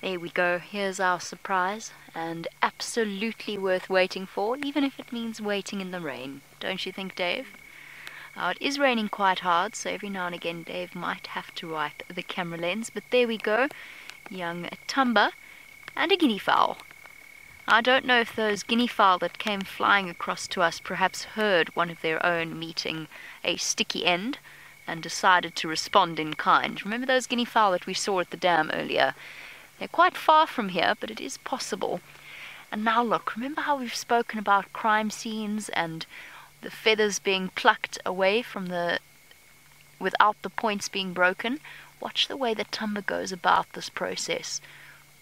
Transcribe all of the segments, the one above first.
There we go. Here's our surprise, and absolutely worth waiting for, even if it means waiting in the rain. Don't you think, Dave? It is raining quite hard, so every now and again Dave might have to wipe the camera lens, but there we go. Young Thamba and a guinea fowl. I don't know if those guinea fowl that came flying across to us perhaps heard one of their own meeting a sticky end and decided to respond in kind. Remember those guinea fowl that we saw at the dam earlier? They're quite far from here, but it is possible. And now look, remember how we've spoken about crime scenes and the feathers being plucked away from the without the points being broken? Watch the way that Thamba goes about this process,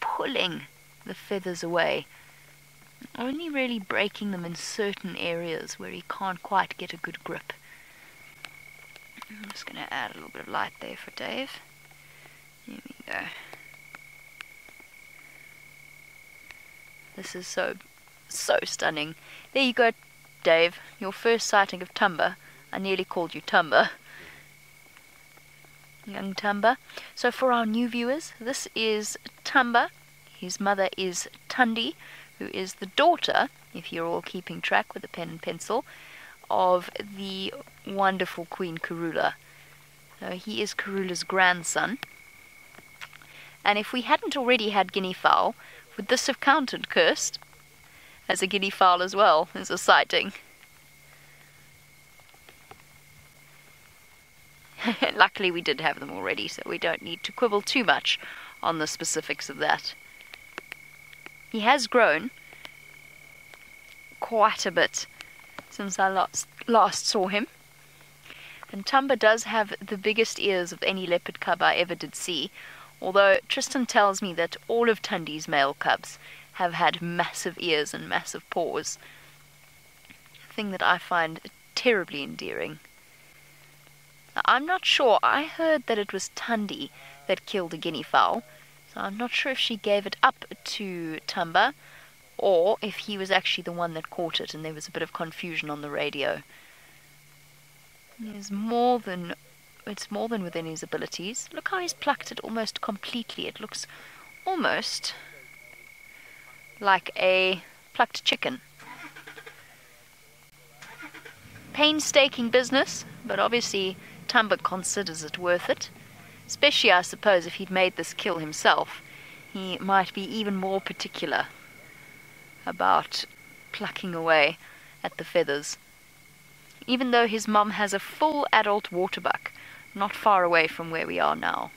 pulling the feathers away, only really breaking them in certain areas where he can't quite get a good grip. I'm just going to add a little bit of light there for Dave. Here we go. This is so, so stunning. There you go, Dave. Your first sighting of Thamba. I nearly called you Thamba. Young Thamba. So for our new viewers, this is Thamba. His mother is Thandi, who is the daughter, if you're all keeping track with a pen and pencil, of the wonderful Queen Karula. So he is Karula's grandson. And if we hadn't already had guinea fowl, would this have counted, cursed? As a guinea fowl as well, as a sighting. Luckily, we did have them already, so we don't need to quibble too much on the specifics of that. He has grown quite a bit since I last, last saw him. And Thamba does have the biggest ears of any leopard cub I ever did see, although Tristan tells me that all of Thandi's male cubs have had massive ears and massive paws. A thing that I find terribly endearing. Now, I'm not sure. I heard that it was Thandi that killed a guinea fowl, so I'm not sure if she gave it up to Thamba or if he was actually the one that caught it and there was a bit of confusion on the radio. There's more than it's more than within his abilities. Look how he's plucked it almost completely. It looks almost like a plucked chicken. Painstaking business, but obviously Thamba considers it worth it. Especially, I suppose, if he'd made this kill himself, he might be even more particular about plucking away at the feathers. Even though his mum has a full adult waterbuck, not far away from where we are now.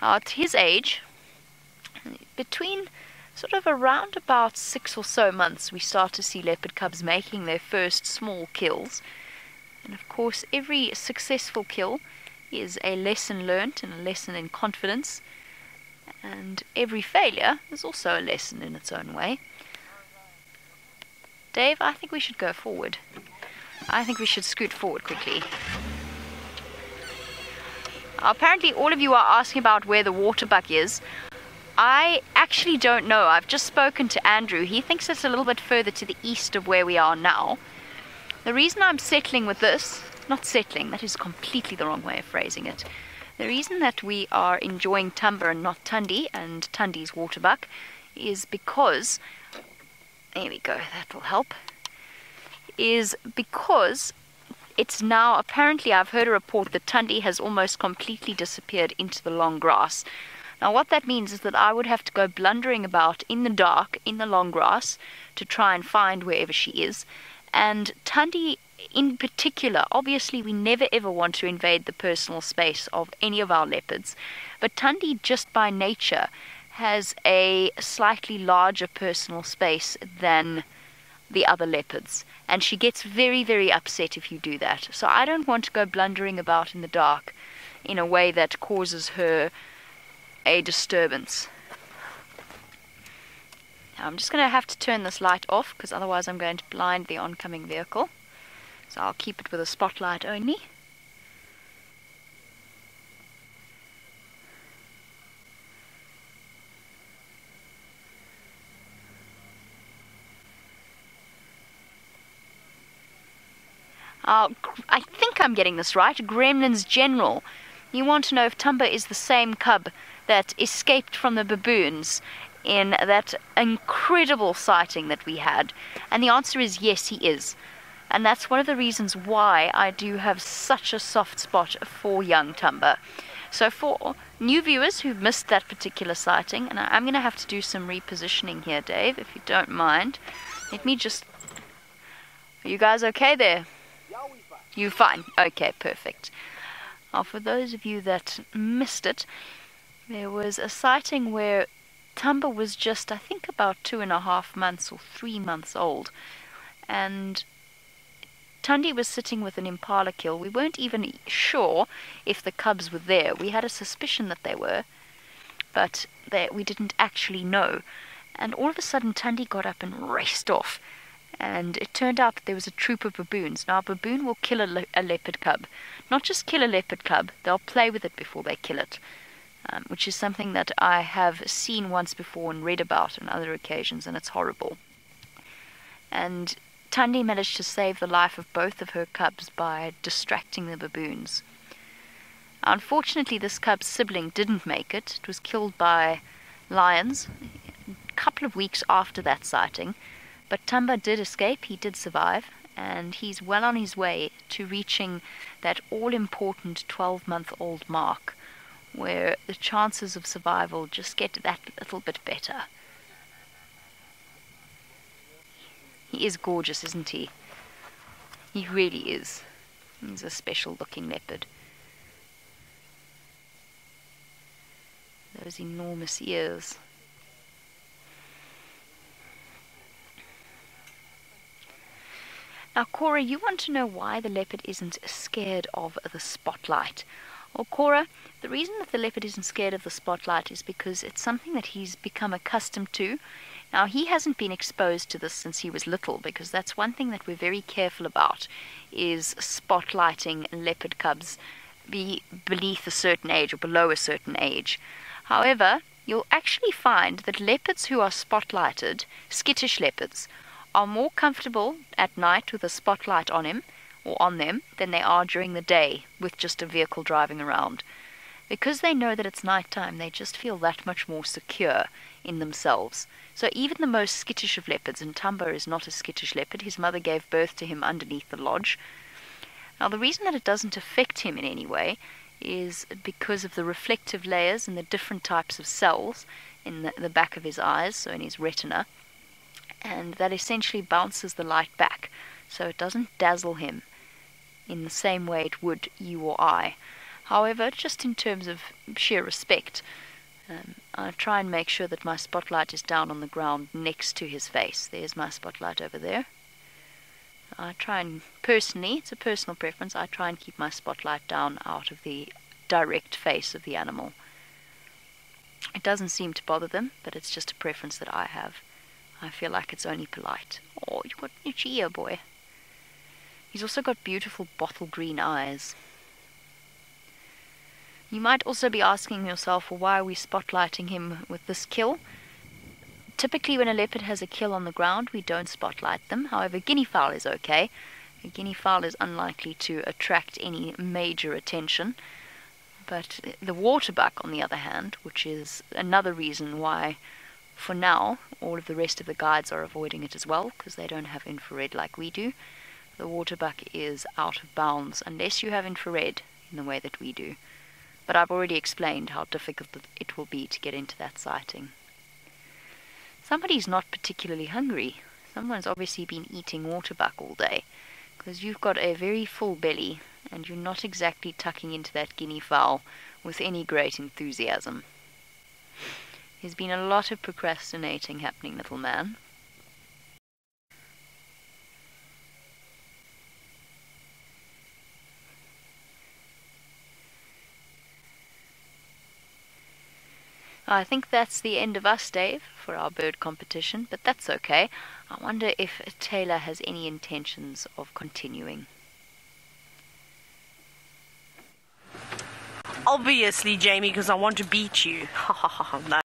At his age, between sort of around about six or so months, we start to see leopard cubs making their first small kills. And of course, every successful kill is a lesson learnt and a lesson in confidence. And every failure is also a lesson in its own way. Dave, I think we should go forward. I think we should scoot forward quickly. Apparently, all of you are asking about where the waterbuck is. I actually don't know. I've just spoken to Andrew. He thinks it's a little bit further to the east of where we are now. The reason I'm settling with this, not settling, that is completely the wrong way of phrasing it. The reason that we are enjoying Thamba and not Thandi and Thandi's waterbuck is because, there we go, that will help, is because it's now apparently I've heard a report that Thandi has almost completely disappeared into the long grass. Now, what that means is that I would have to go blundering about in the dark in the long grass to try and find wherever she is. And Thandi, in particular, obviously, we never ever want to invade the personal space of any of our leopards, but Thandi, just by nature, has a slightly larger personal space than the other leopards and she gets very, very upset if you do that. So I don't want to go blundering about in the dark in a way that causes her a disturbance. Now I'm just going to have to turn this light off because otherwise I'm going to blind the oncoming vehicle. So I'll keep it with a spotlight only. uh, I think I'm getting this right, Gremlins General. You want to know if Thamba is the same cub that escaped from the baboons in that incredible sighting that we had. And the answer is yes, he is. And that's one of the reasons why I do have such a soft spot for young Thamba. So, for new viewers who've missed that particular sighting, and I'm going to have to do some repositioning here, Dave, if you don't mind. Let me just. Are you guys okay there? You fine? Okay, perfect. Now, for those of you that missed it, there was a sighting where Thamba was just, I think, about two and a half months or three months old, and Thandi was sitting with an impala kill. We weren't even sure if the cubs were there. We had a suspicion that they were, but they, we didn't actually know. And all of a sudden, Thandi got up and raced off. And it turned out that there was a troop of baboons. Now, a baboon will kill a, le- a leopard cub. Not just kill a leopard cub, they'll play with it before they kill it. Um, which is something that I have seen once before and read about on other occasions, and it's horrible. And Thandi managed to save the life of both of her cubs by distracting the baboons. Unfortunately, this cub's sibling didn't make it. It was killed by lions a couple of weeks after that sighting. But Thamba did escape, he did survive, and he's well on his way to reaching that all important 12 month old mark where the chances of survival just get that little bit better. He is gorgeous, isn't he? He really is. He's a special looking leopard. Those enormous ears. Now, Cora, you want to know why the leopard isn't scared of the spotlight. Well, Cora, the reason that the leopard isn't scared of the spotlight is because it's something that he's become accustomed to now, he hasn't been exposed to this since he was little because that's one thing that we're very careful about is spotlighting leopard cubs be beneath a certain age or below a certain age. However, you'll actually find that leopards who are spotlighted, skittish leopards, are more comfortable at night with a spotlight on him or on them than they are during the day with just a vehicle driving around. Because they know that it's night time, they just feel that much more secure in themselves. So even the most skittish of leopards, and Thamba is not a skittish leopard, his mother gave birth to him underneath the lodge. Now, the reason that it doesn't affect him in any way is because of the reflective layers and the different types of cells in the, the back of his eyes, so in his retina, and that essentially bounces the light back, so it doesn't dazzle him in the same way it would you or I. However, just in terms of sheer respect, um, I try and make sure that my spotlight is down on the ground next to his face. There's my spotlight over there. I try and, personally, it's a personal preference, I try and keep my spotlight down out of the direct face of the animal. It doesn't seem to bother them, but it's just a preference that I have. I feel like it's only polite. Oh, you got itchy ear, boy. He's also got beautiful bottle green eyes. You might also be asking yourself, well, why are we spotlighting him with this kill? Typically, when a leopard has a kill on the ground, we don't spotlight them. However, guinea fowl is okay. A guinea fowl is unlikely to attract any major attention. But the waterbuck, on the other hand, which is another reason why, for now, all of the rest of the guides are avoiding it as well, because they don't have infrared like we do. The waterbuck is out of bounds unless you have infrared in the way that we do but I've already explained how difficult it will be to get into that sighting. Somebody's not particularly hungry. Someone's obviously been eating waterbuck all day, because you've got a very full belly and you're not exactly tucking into that guinea fowl with any great enthusiasm. There's been a lot of procrastinating happening, little man. I think that's the end of us, Dave, for our bird competition, but that's okay. I wonder if Taylor has any intentions of continuing. Obviously, Jamie, because I want to beat you. Ha ha ha.